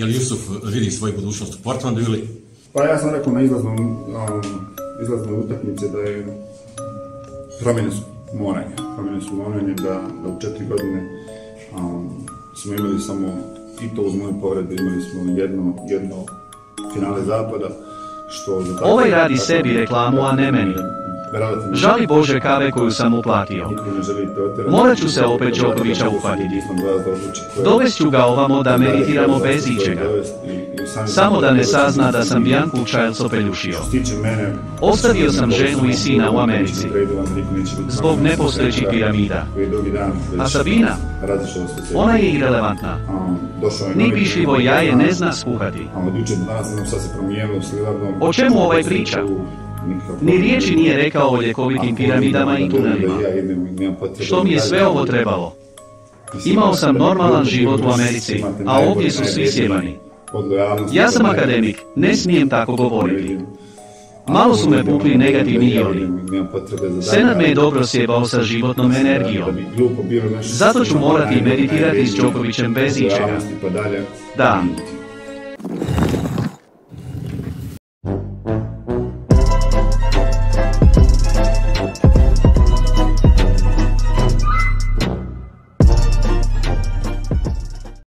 Je li Jusuf vidi svoju budućnost u Portlandu ili? Pa ja sam rekao na izlaznom, um, izlaznoj utakmici da je promjene su moranje. Promjene su moranje da, da u četiri godine um, smo imali samo i to uz moje povrede imali smo jedno, jedno finale zapada, što za tako- Ovaj radi tako- sebi reklamu, a ne meni. Žali Bože kave koju sam uplatio. Morat ću se opet Đokovića uhvatiti. Dovest ću ga ovamo da meditiramo Da, bez ičega. Samo da ne sazna da sam Bianku Childs opeljušio. Ostavio sam ženu i sina u Americi. Zbog nepostojećih piramida. A Sabina? Ona je irelevantna. Ni pišljivo jaje ne zna skuhati. O čemu ovaj priča? Ni riječi nije rekao o ljekovitim piramidama i tunelima. Što mi je sve ovo trebalo? Imao sam normalan život u Americi, a ovdje su svi sjebani. Ja sam akademik, ne smijem tako govoriti. Malo su me pukli negativni ioni. Senad me je dobro sjebao sa životnom energijom. Zato ću morati meditirati s Đokovićem bez ičega. Da.